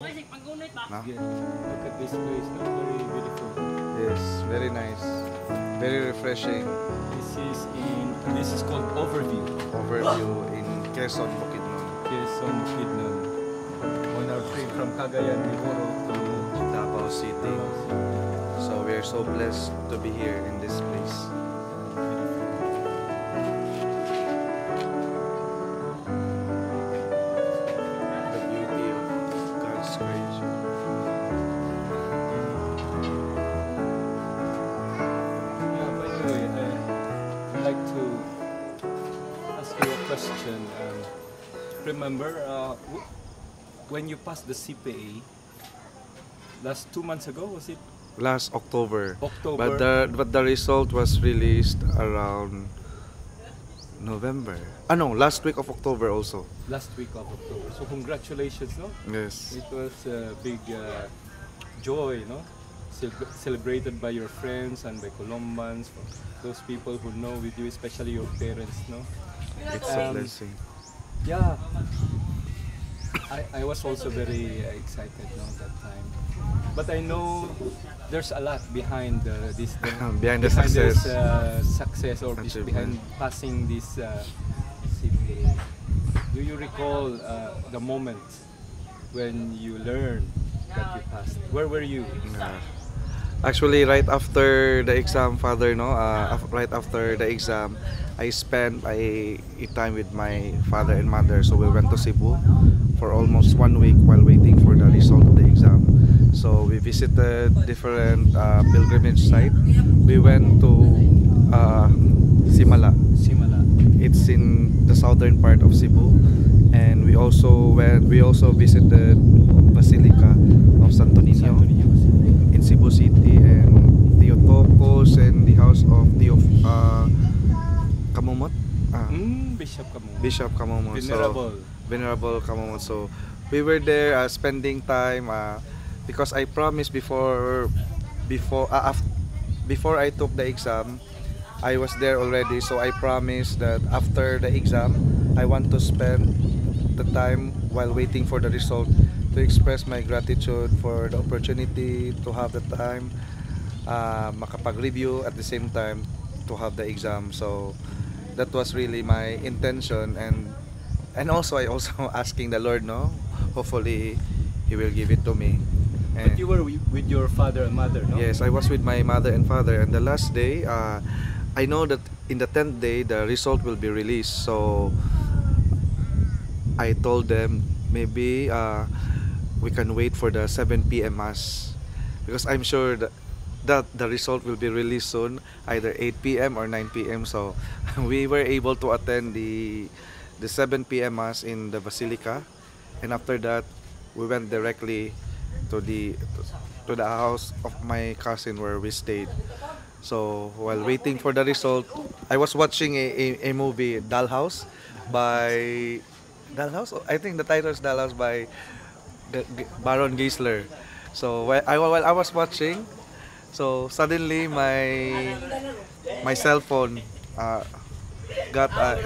No? Yeah, look at this place, no? very beautiful. Yes, very nice. Very refreshing This is in this is called Overview. overview in Quezon, Bukidnon, Quezon, Bukidnon. On our trip from Cagayan de Oro to Davao City. So we are so blessed to be here in this place. When you passed the CPA, last two months ago, was it Last October. October? But the but the result was released around November. Ah no, last week of October also. last week of October. So congratulations, no? Yes. It was a big uh, joy, no? Celeb- celebrated by your friends and by Columbans, those people who know with you, especially your parents, no? It's a Um, blessing. Yeah. I, I was also very uh, excited no, that time. But I know there's a lot behind uh, this the, Behind the this success. uh, success or this, behind passing this uh, CPA. Do you recall uh, the moment when you learned that you passed? Where were you? Yeah. Actually, right after the exam, father, no, uh, right after the exam, I spent a, a time with my father and mother. So we went to Cebu for almost one week while waiting for the result of the exam. So we visited different uh, pilgrimage sites We went to uh, Simala. Simala. It's in the southern part of Cebu, and we also went. We also visited Basilica of Santo Niño Santo Niño in Cebu City and Theotokos and the house of Theo uh, Camomot. Ah, Mm, Bishop Kamu. Bishop Camomot. Venerable. So, Venerable Camomot. So we were there uh, spending time uh, because I promised before before uh, before I took the exam I was there already so I promised that after the exam I want to spend the time while waiting for the result to express my gratitude for the opportunity to have the time uh, makapag-review at the same time to have the exam so that was really my intention and and also I also asking the Lord no hopefully he will give it to me But you were with your father and mother, no? Yes, I was with my mother and father, and the last day, uh, I know that in the tenth day the result will be released. So I told them maybe uh, we can wait for the 7 p.m. mass because I'm sure that that the result will be released soon, either 8 p.m. or 9 p.m. So we were able to attend the the 7 p.m. mass in the basilica, and after that we went directly to the to the house of my cousin where we stayed. So while waiting for the result, I was watching a, a, a movie Dollhouse by Dollhouse. I think the title is Dollhouse by Baron Geisler. So while I, while I was watching, so suddenly my my cell phone uh, got a,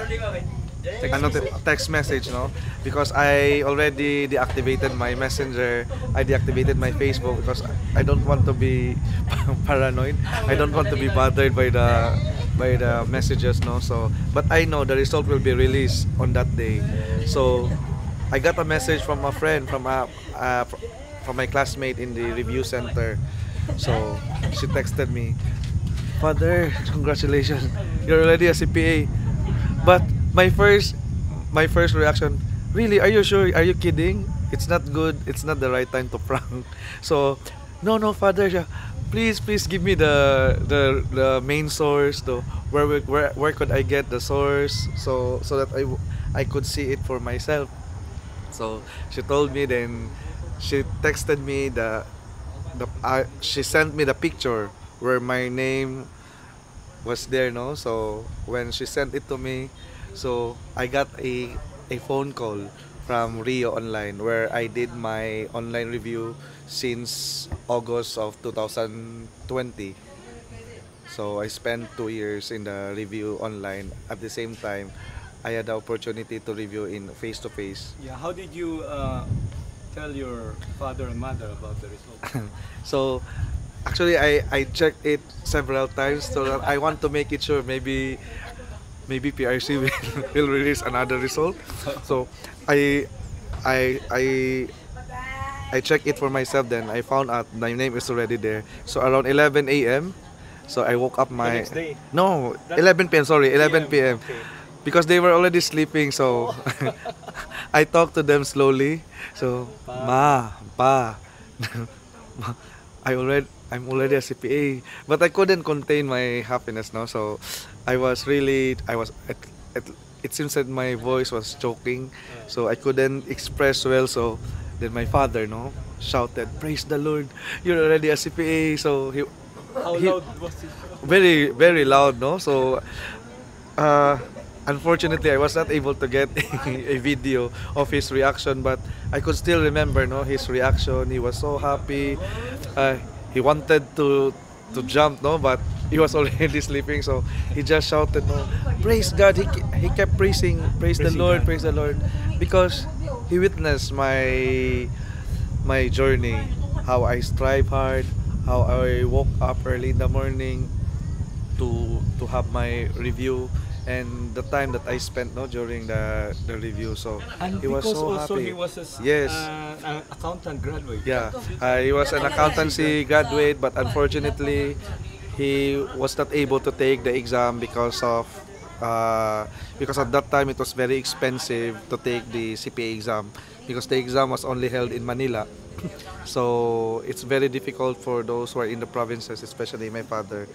ano, te- text message, no? Because I already deactivated my messenger, I deactivated my Facebook because I don't want to be paranoid. I don't want to be bothered by the by the messages, no. So, but I know the result will be released on that day. So, I got a message from a friend from a uh, fr- from my classmate in the review center. So, she texted me, Father, congratulations. You're already a CPA. But my first my first reaction, really, are you sure? Are you kidding? It's not good. It's not the right time to prank. So, no, no, father, please, please give me the the the main source. To where where where could I get the source? So so that I I could see it for myself. So she told me then she texted me the the uh, she sent me the picture where my name was there no? So when she sent it to me so I got a a phone call from Rio Online where I did my online review since August of 2020 so I spent two years in the review online. At the same time I had the opportunity to review in face to face. Yeah. How did you uh, tell your father and mother about the result? So actually I I checked it several times so that I want to make it sure maybe maybe PRC will, will release another result. So I I I I checked it for myself then I found out my name is already there. So around 11 a.m. So I woke up my. No, That- 11 p.m. Sorry, 11 p.m. Okay. Because they were already sleeping so I talked to them slowly. So ma pa. I already I'm already a CPA but I couldn't contain my happiness now so I was really I was it, it, it seems that my voice was choking so I couldn't express well. So then my father no shouted praise the Lord you're already a CPA so he How he- loud was it? very very loud no? So uh unfortunately i was not able to get a video of his reaction but i could still remember no his reaction. He was so happy. Uh, he wanted to to jump no but he was already sleeping so he just shouted no praise god. He, he kept praising praise the lord God. praise the lord because he witnessed my my journey how i strive hard how i woke up early in the morning to to have my review and the time that I spent no during the the review so And he was so also happy he was a, Yes. uh, an accountant graduate. yeah uh, he was an accountancy graduate but unfortunately he was not able to take the exam because of uh, because at that time it was very expensive to take the CPA exam because the exam was only held in Manila so it's very difficult for those who are in the provinces especially my father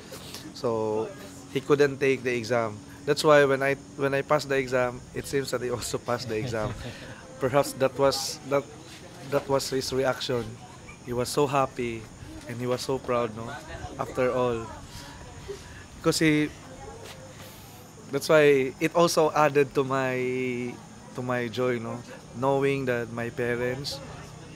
so he couldn't take the exam that's why when i when i passed the exam it seems that he also passed the exam. Perhaps that was that that was his reaction. He was so happy and he was so proud no? After all. Because he that's why it also added to my to my joy no? Knowing that my parents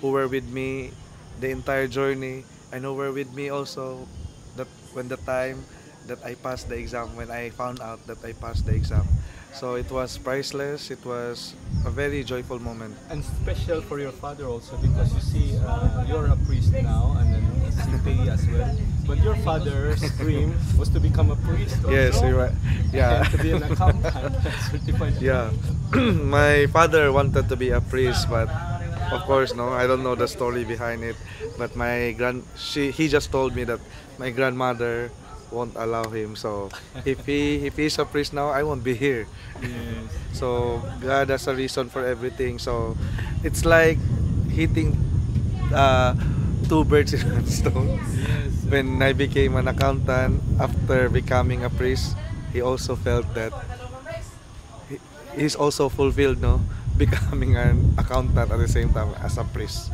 who were with me the entire journey I know were with me also that when the time that I passed the exam when I found out that I passed the exam. So it was priceless. It was a very joyful moment. And special for your father also because you see uh, you're a priest now and then a CPA as well. But your father's dream was to become a priest also. yes you're right. Yeah. To be an accountant, certified. yeah. My father wanted to be a priest but of course no i don't know the story behind it. But my grand she he just told me that my grandmother won't allow him. So if he if he's a priest now i won't be here. Yes. so god has a reason for everything. So it's like hitting uh, two birds in one stone. Yes. when I became an accountant after becoming a priest, he also felt that he, he's also fulfilled, no, becoming an accountant at the same time as a priest.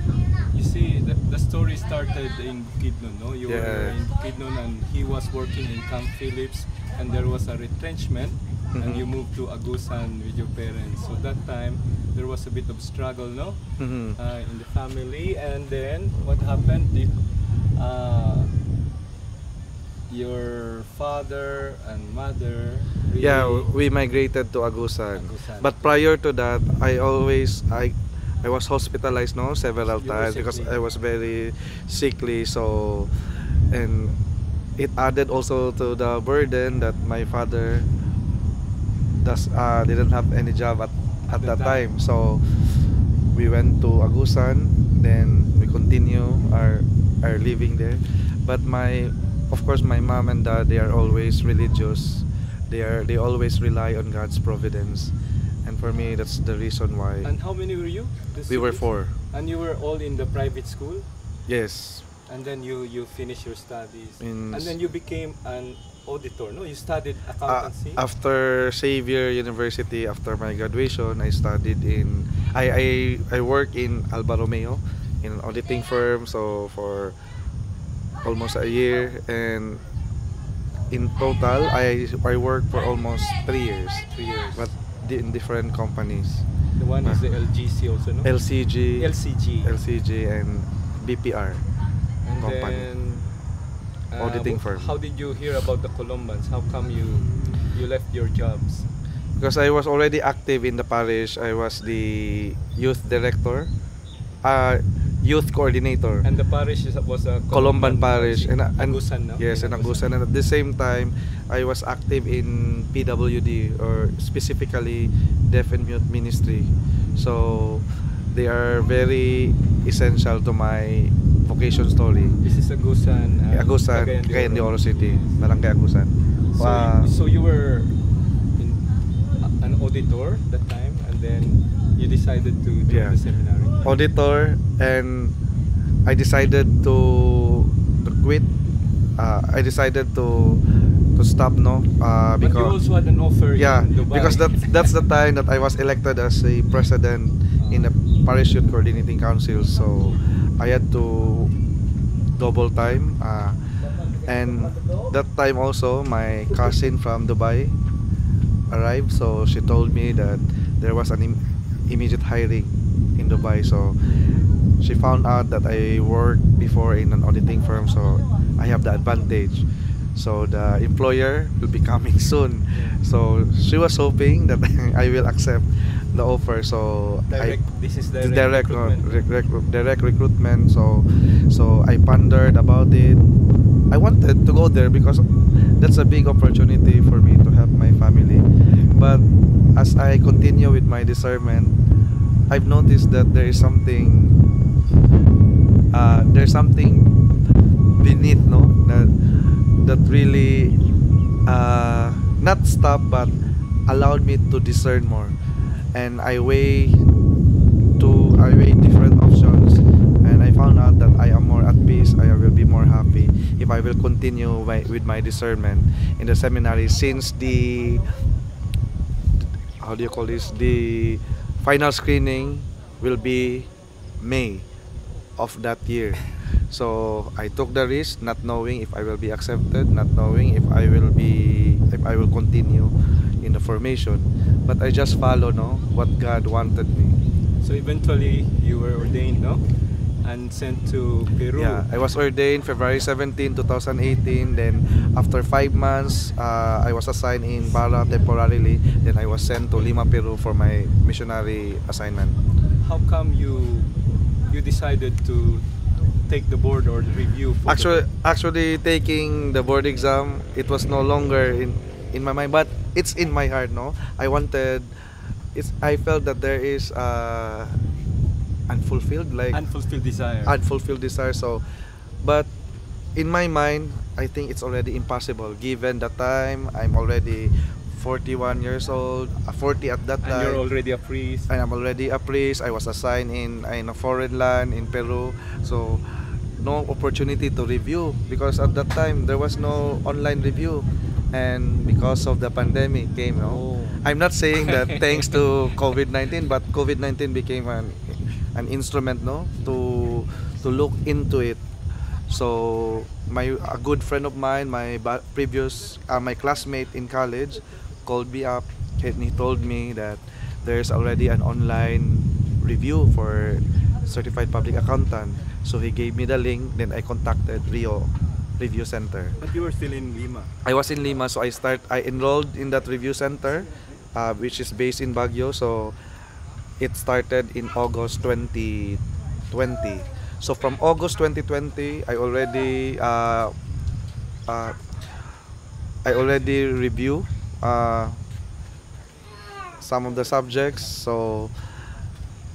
You see, the, the story started in Bukidnon, no? You were in Bukidnon and he was working in Camp Phillips and there was a retrenchment and Mhm. you moved to Agusan with your parents. So that time, there was a bit of struggle, no? Mhm. Uh, in the family and then what happened? The, uh, your father and mother really Yeah, we migrated to Agusan. Agusan. But prior to that, I always I I was hospitalized no several You times because. I was very sickly so and it added also to the burden that my father does uh, didn't have any job at, at the that time. time. So we went to Agusan, then we continue our our living there. But my of course my mom and dad they are always religious. They are they always rely on God's providence. And for me that's the reason why And how many were you? We were four. And you were all in the private school? Yes. And then you you finish your studies. In and then you became an auditor. No, you studied Uh, accountancy. after Xavier University, after my graduation, I studied in I I, I work in Alba Romeo in an auditing firm so for almost a year and in total I I worked for almost three years Three years. but in different companies the one is the LGC also, no? LCG LCG. LCG and BPR and company. then uh, Auditing firm. How did you hear about the Columbans? How come you you left your jobs? because I was already active in the parish I was the youth director uh, youth coordinator. And the parish is, was a Columban Parish and, and Agusan, no? yes in Agusan and at the same time I was active in PWD or specifically deaf and mute ministry so they are very essential to my vocation story This is Agusan. uh, Agusan Cagayan de Oro City Barangay Agusan So, Wow. so you were in, a- an auditor that time, and then you decided to join Yeah. the seminary. auditor and I decided to to quit uh, I decided to to stop no uh, But you because also had an offer yeah because that that's the time that I was elected as a president in the parachute coordinating council so I had to double time uh, and that time also my cousin from Dubai arrived so she told me that there was an immediate hiring in Dubai so she found out that I worked before in an auditing firm so I have the advantage so the employer will be coming soon so she was hoping that I will accept the offer so I direct. this is the direct. direct no, recruitment. rec- rec- direct recruitment so so I pondered about it I wanted to go there because that's a big opportunity for me to help my family. But as I continue with my discernment I've noticed that there is something uh, there's something beneath no? That that really uh, not stop but allowed me to discern more. And I weigh to I weigh different options and I found out that I am more at peace I will be more happy if I will continue my, with my discernment in the seminary since the how do you call this? The final screening will be May of that year. So I took the risk not knowing if I will be accepted not knowing if I will be if I will continue in the formation. But I just follow no what God wanted me. So eventually you were ordained, no? And sent to Peru. Yeah, I was ordained February 17, 2018. Then after five months, uh, I was assigned in Bara temporarily. Then I was sent to Lima, Peru for my missionary assignment. How come you you decided to take the board or the review? For Actually, the, actually taking the board exam, it was no longer in in my mind, but it's in my heart. No, I wanted. It's. I felt that there is uh, unfulfilled, like unfulfilled desire. unfulfilled desire so but in my mind i think it's already impossible given the time i'm already 41 years old uh, 40 at that and time you're already a priest. and i am already a priest i was assigned in in a foreign land in peru so no opportunity to review because at that time there was no online review and because of the pandemic came no Oh. I'm not saying that thanks to COVID-19, but COVID-19 became an an instrument, no, to to look into it. So my a good friend of mine, my previous uh, my classmate in college, called me up and he told me that there's already an online review for certified public accountant. So he gave me the link. Then I contacted Rio Review Center. But you were still in Lima. I was in Lima, so I start. I enrolled in that review center, uh, which is based in Baguio. So it started in August 2020. So from August 2020, I already uh, uh, I already review uh, some of the subjects. So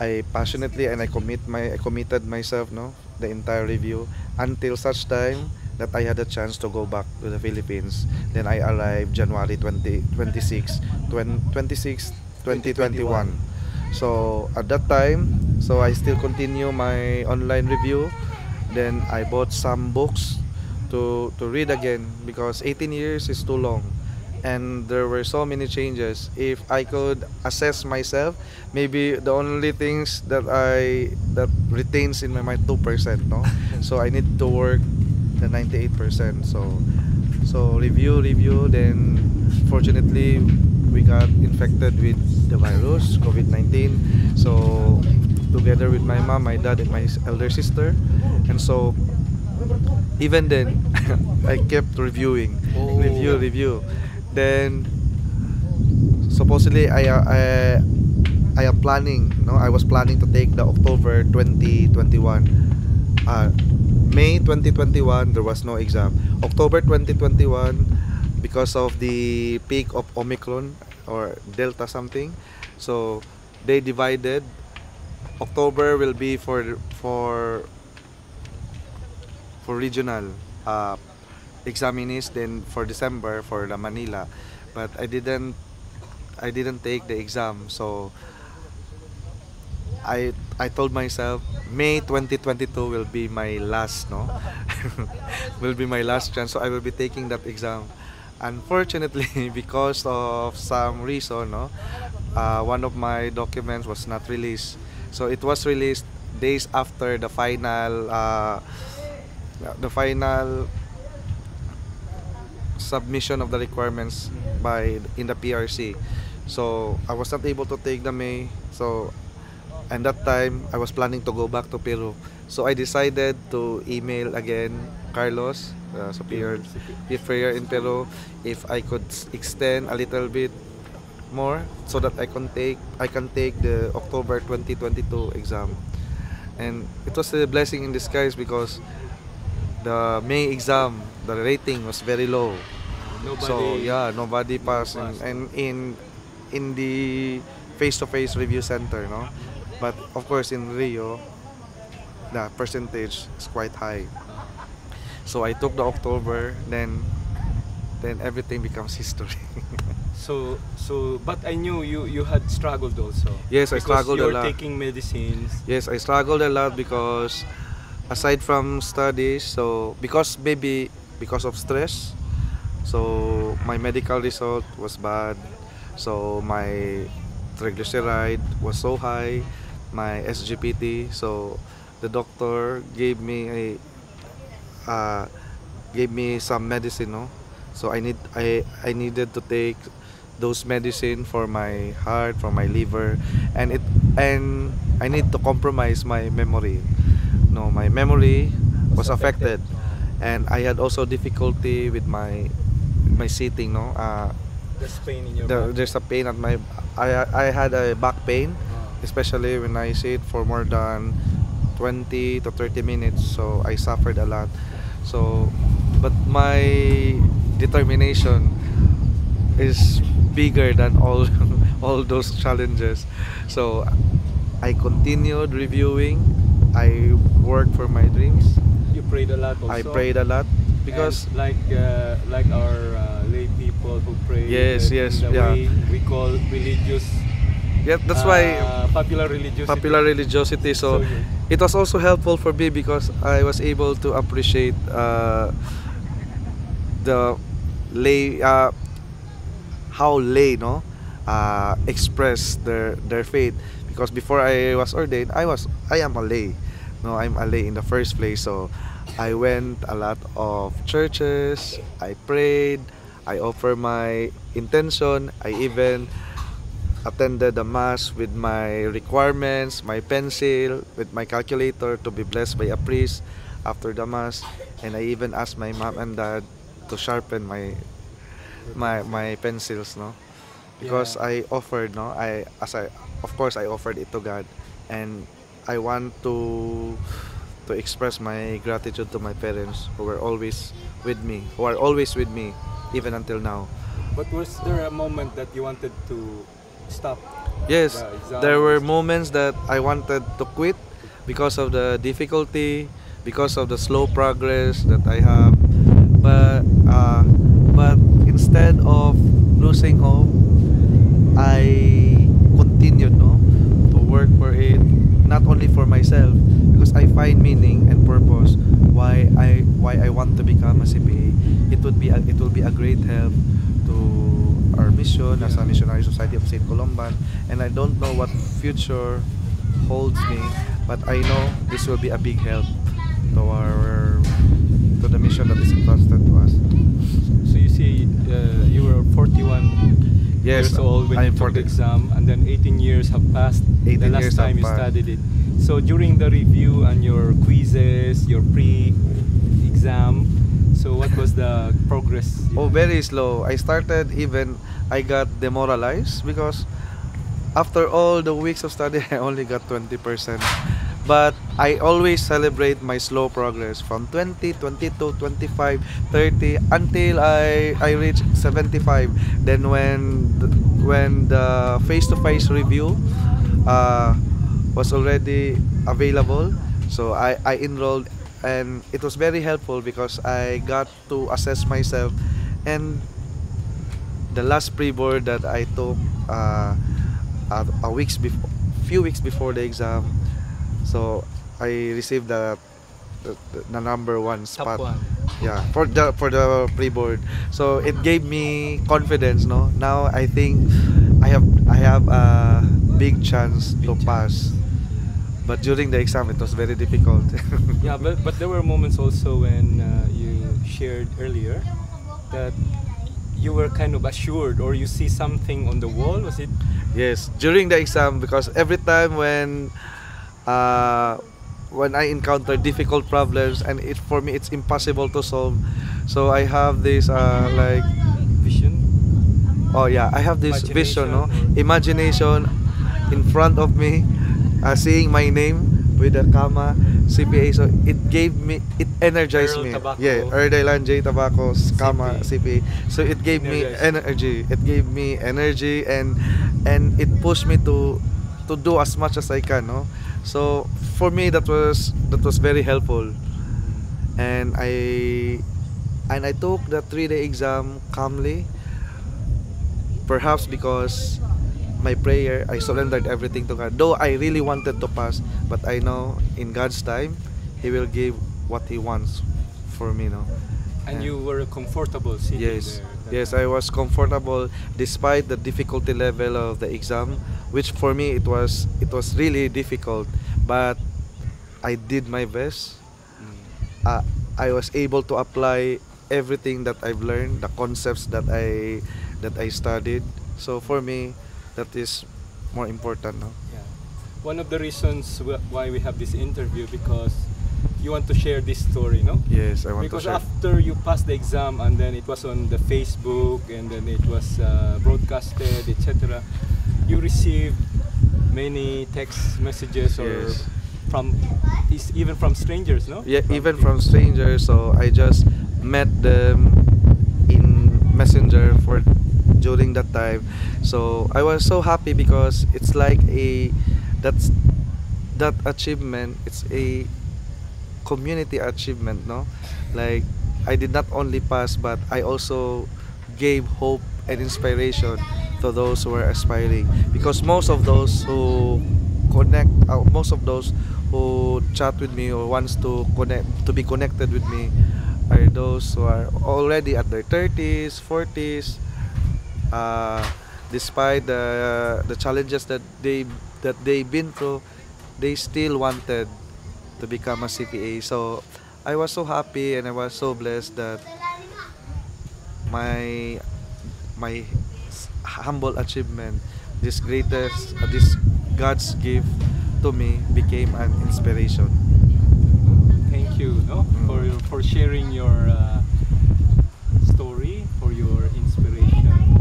I passionately and I commit my I committed myself, no, the entire review until such time that I had a chance to go back to the Philippines. Then I arrived January 20, 26, 20, 26, 2021. So at that time, so I still continue my online review. Then I bought some books to to read again because 18 years is too long. And there were so many changes. If i could assess myself maybe the only things that i that retains in my mind 2% no? So i need to work the 98% so so review review. Then fortunately we got infected with the virus covid-19 so together with my mom my dad and my elder sister and so even then i kept reviewing Oh. review review then supposedly I, uh, I I am planning, no, I was planning to take the October 2021. Uh, May 2021 there was no exam. October 2021 because of the peak of Omicron or Delta something. So they divided. October will be for for for regional uh, examinees then for December for the Manila. But I didn't I didn't take the exam. So I I told myself May 2022 will be my last no? Will be my last chance. So I will be taking that exam unfortunately because of some reason no uh, one of my documents was not released so it was released days after the final uh, the final submission of the requirements by in the PRC. So I was not able to take the May. So and that time I was planning to go back to Peru. So I decided to email again Carlos, uh, superior, superior in Peru, if I could extend a little bit more so that I can take I can take the October 2022 exam. And it was a blessing in disguise because the May exam, the rating was very low. Nobody. So yeah, nobody passed, and, passed. and in in the face-to-face review center, no. But of course, in Rio, the percentage is quite high. So I took the October, then then everything becomes history. So so but I knew you you had struggled also. Yes, I struggled a lot. taking medicines. yes, I struggled a lot because aside from studies, so because maybe because of stress, so my medical result was bad. So my triglyceride was so high, my SGPT. So the doctor gave me a uh, gave me some medicine, no. So I need I I needed to take those medicine for my heart, for my liver, and it and I need to compromise my memory. No, my memory was affected, and I had also difficulty with my my sitting. No, uh, There's pain in your the, there's a pain at my I I had a back pain, Ah. especially when I sit for more than 20 to 30 minutes. So I suffered a lot. So, but my determination is bigger than all all those challenges. So I continued reviewing. I worked for my dreams. You prayed a lot also. I prayed a lot because And like uh, like our uh, lay people who pray. Yes, yes, yeah. way we call religious. Yeah, that's why uh, popular religiosity. popular religiosity. So you- it was also helpful for me because I was able to appreciate uh, the lay uh, how lay no uh, express their their faith. Because before I was ordained I was I am a lay. No I'm a lay in the first place. So I went a lot of churches. I prayed. I offer my intention. I even attended the mass with my requirements, my pencil, with my calculator to be blessed by a priest after the mass, and I even asked my mom and dad to sharpen my my my pencils, no, because Yeah. I offered, no, I as I of course I offered it to God, and I want to to express my gratitude to my parents who were always with me, who are always with me, even until now. But was there a moment that you wanted to stop? Yes, the there were moments that I wanted to quit because of the difficulty, because of the slow progress that I have. But uh, but instead of losing hope, I continued no to work for it, not only for myself, because I find meaning and purpose why I why I want to become a CPA. It would be a, it will be a great help to our mission as a missionary society of St. Columban and I don't know what future holds me but I know this will be a big help to our to the mission that is entrusted to us. So you see, uh, you were 41 Yes, years old when I'm you took 40 the exam, and then 18 years have passed. 18 the last years time you passed. studied it. So during the review and your quizzes, your pre-exam, so what was the progress? Oh, very slow. I started even I got demoralized because after all the weeks of study, I only got 20%. But I always celebrate my slow progress from 20, 22, 25, 30 until I I reach 75. Then when the, when the face-to-face review uh, was already available, so I I enrolled and it was very helpful because I got to assess myself. And the last pre-board that I took uh, a, a weeks before few weeks before the exam so I received the the, the number one spot. one. yeah for the for the pre-board. So it gave me confidence no? Now I think I have I have a big chance to Big pass but during the exam it was very difficult Yeah, but but there were moments also when uh, you shared earlier that you were kind of assured or you see something on the wall. Was it? Yes, during the exam because every time when uh, when I encounter difficult problems and it for me it's impossible to solve, so I have this uh, like Vision. oh yeah I have this vision no Imagination in front of me, uh, seeing my name with the comma CPA so it gave me it energized Earl me. Tabaco. yeah Erdelan J. Tabaco comma CPA so it gave me energy. It gave me energy and and it pushed me to to do as much as I can no? So for me that was that was very helpful. And I and I took the three day exam calmly perhaps because my prayer I surrendered everything to God though I really wanted to pass but I know in God's time he will give what he wants for me no And Yeah. you were comfortable sitting yes there. yes. I was comfortable despite the difficulty level of the exam which for me it was it was really difficult but I did my best Mm. uh, I was able to apply everything that I've learned, the concepts that I that I studied. So for me, that is more important. No? Yeah. One of the reasons why we have this interview because you want to share this story, no? Yes, I want because to share. Because after you passed the exam and then it was on the Facebook and then it was uh, broadcasted, etc. You received many text messages or Yes. from even from strangers, no? yeah, even from strangers. So I just met them in Messenger for during that time. So I was so happy because it's like a that's that achievement. It's a community achievement, no? Like I did not only pass, but I also gave hope and inspiration to those who are aspiring. Because most of those who connect, uh, most of those who chat with me or wants to connect, to be connected with me, are those who are already at their 30s, 40s. Uh, despite the the challenges that they that they've been through, they still wanted to become a CPA. So I was so happy and I was so blessed that my my humble achievement, this greatest, uh, this God's gift to me became an inspiration. Thank you, no, Mm. for for sharing your uh, story, for your inspiration.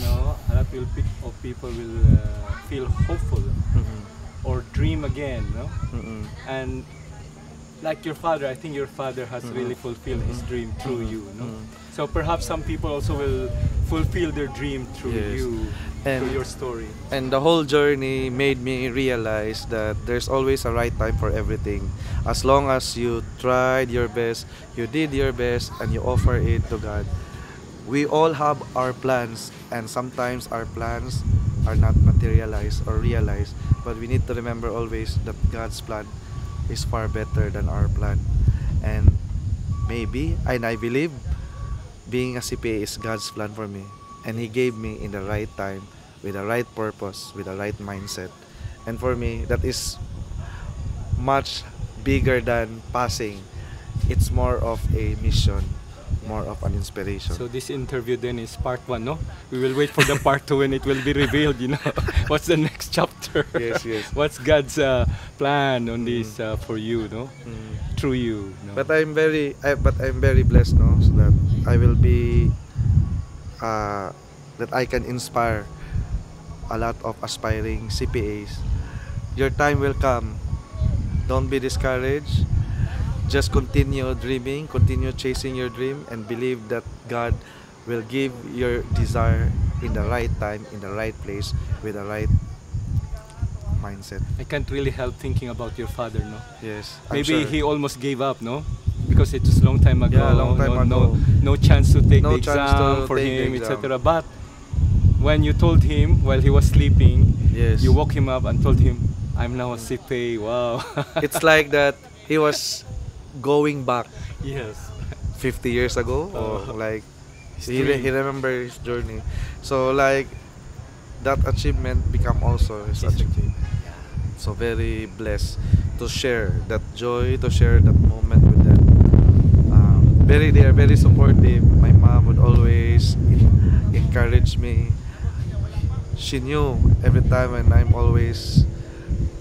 No, a lot will pe- of people will uh, feel hopeful or dream again, no. Mm-mm. And like your father, I think your father has Mhm. really fulfilled his Mhm. dream through Mhm. you, no. So perhaps some people also will fulfill their dream through Yes. you, And- through your story. And the whole journey made me realize that there's always a right time for everything. As long as you tried your best, you did your best, and you offer it to God. We all have our plans, and sometimes our plans are not materialized or realized. But we need to remember always that God's plan is far better than our plan. And maybe, and I believe, being a CPA is God's plan for me. And He gave me in the right time, with the right purpose, with the right mindset. And for me, that is much bigger than passing. It's more of a mission, more of an inspiration. So this interview then is part one, no? We will wait for the part two when it will be revealed. You know, what's the next chapter? Yes, yes. What's God's uh, plan on this uh, for you, no? Mm. Through you. No? But I'm very, I, but I'm very blessed, no, so that I will be, uh, that I can inspire a lot of aspiring CPAs. Your time will come. Don't be discouraged. Just continue dreaming, continue chasing your dream, and believe that God will give your desire in the right time, in the right place, with the right mindset. I can't really help thinking about your father, no? Yes. I'm Maybe sure. he almost gave up, no? Because it was a long time ago. Yeah, long time no, no, ago. no chance to take No the exam for him, etc. But when you told him while he was sleeping, Yes. you woke him up and told him, "I'm now a CPA." Wow. it's like that he was going back? Yes. 50 years ago? Oh. or like he, re- he remember his journey. So like that achievement become also his achievement. so very blessed to share that joy to share that moment with them. Um, very they are very supportive. My mom would always encourage me. She knew every time when i'm always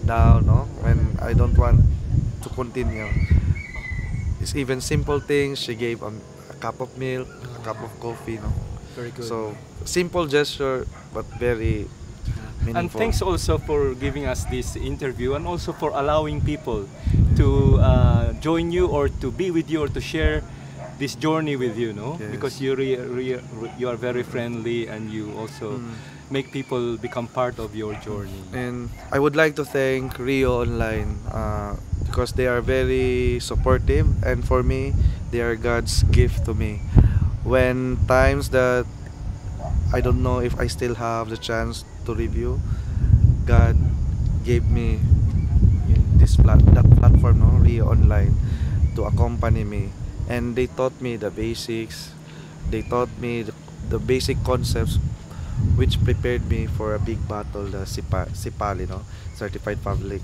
down no? When i don't want to continue it's even simple things she gave um, a cup of milk a cup of coffee no Very good. so simple gesture but very meaningful and thanks also for giving us this interview and also for allowing people to uh, join you or to be with you or to share this journey with you no Yes. because you re- re- re- you are very friendly and you also Mm. make people become part of your journey And I would like to thank Rio Online uh, because they are very supportive and for me they are God's gift to me. When times that I don't know if I still have the chance to review, God gave me this plat- that platform no Rio Online to accompany me. And they taught me the basics. They taught me the, the basic concepts which prepared me for a big battle the CIPA, CIPALI no certified public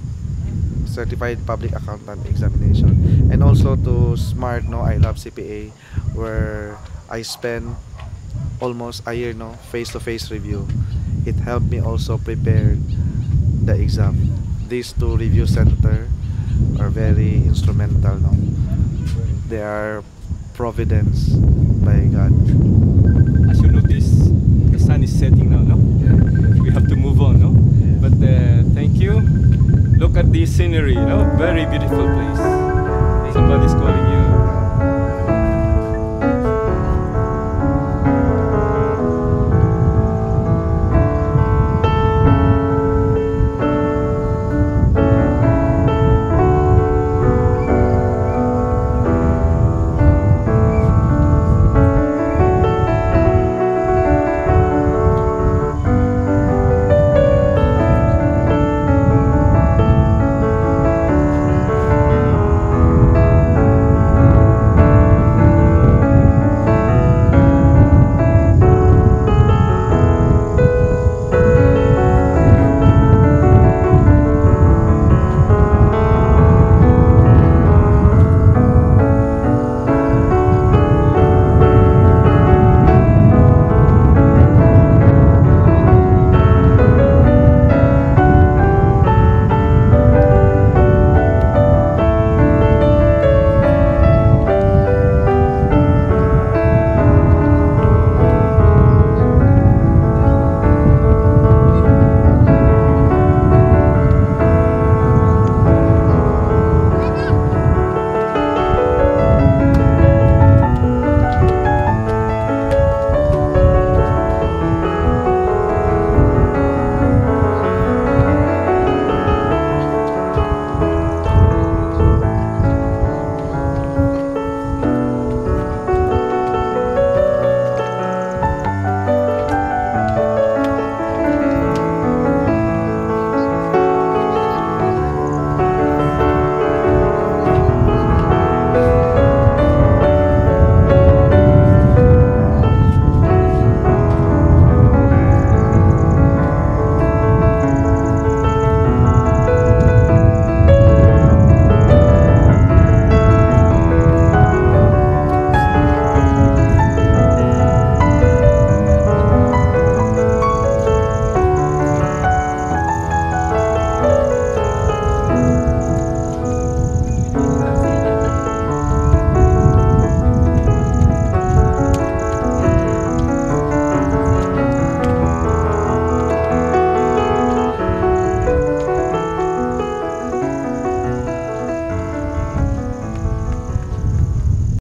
certified public accountant examination. And also to smart no I love CPA where I spend almost a year no face to face review. It helped me also prepare the exam. These two review center are very instrumental no. They are providence by God. As you notice the sun is setting now no? We have to move on no? But uh, thank you Look at this scenery, you know, very beautiful place. Somebody's calling you.